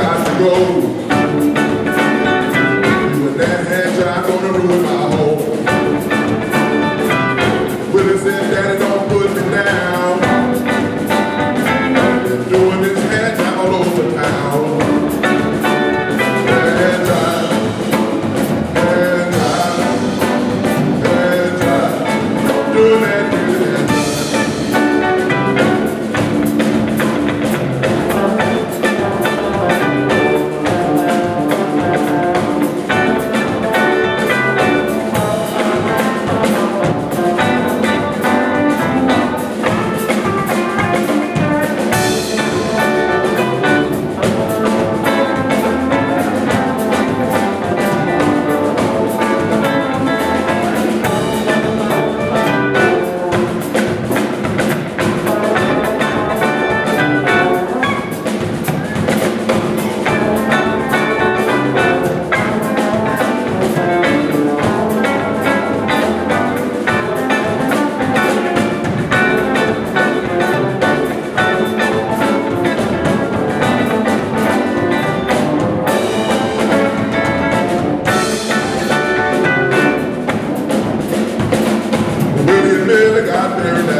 gotta go. happening right now.